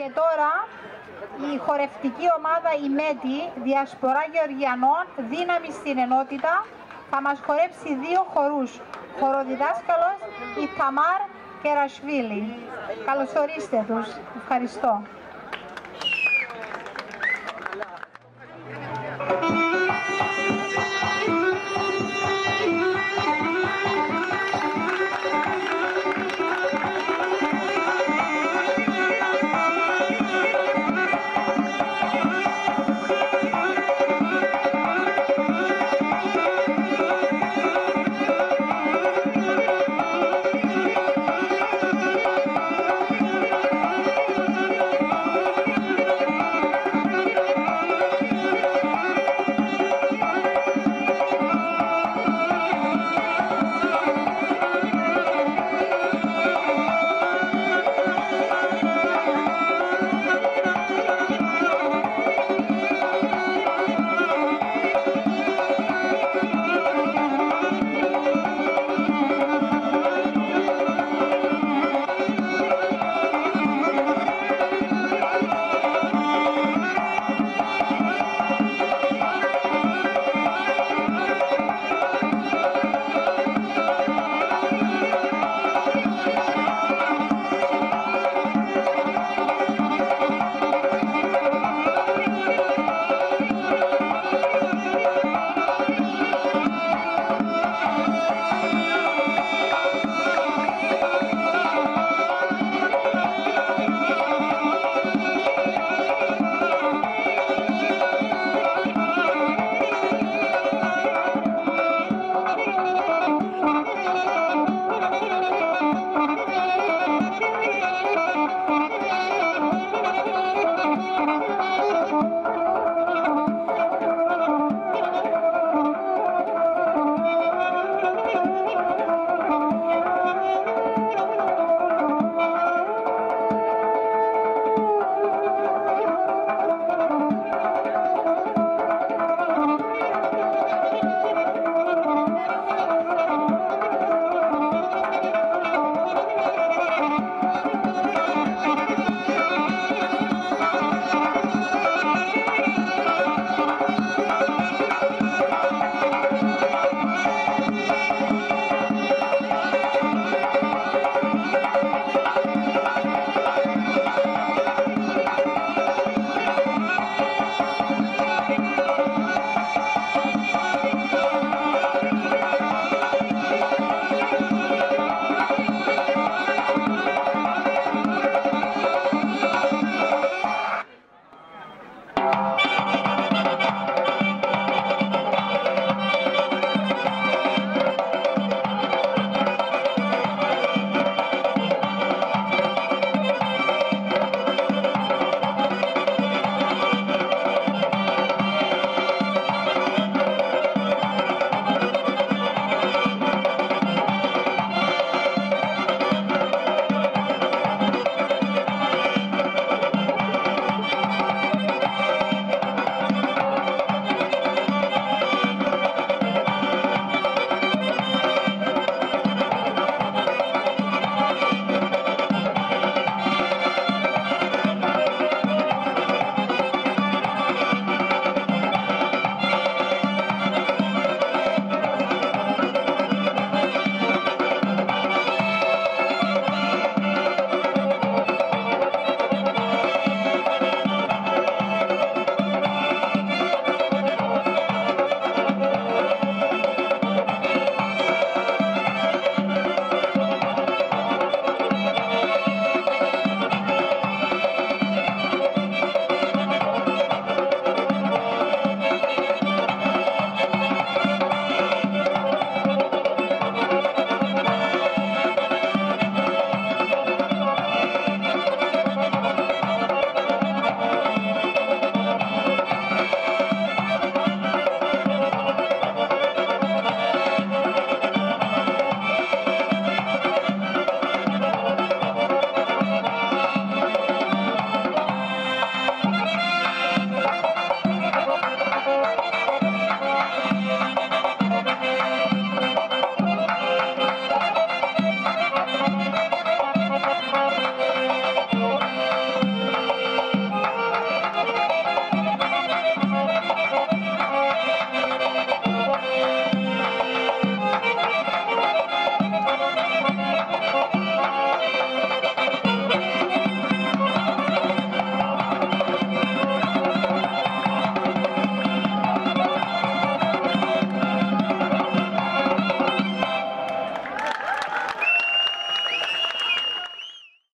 Και τώρα η χορευτική ομάδα η ΜΕΤΗ, Διασπορά Γεωργιανών, δύναμη στην ενότητα, θα μας χορέψει δύο χορούς. Χοροδιδάσκαλος η Ταμάρ Κερασβίλη. Καλωσορίστε τους. Ευχαριστώ.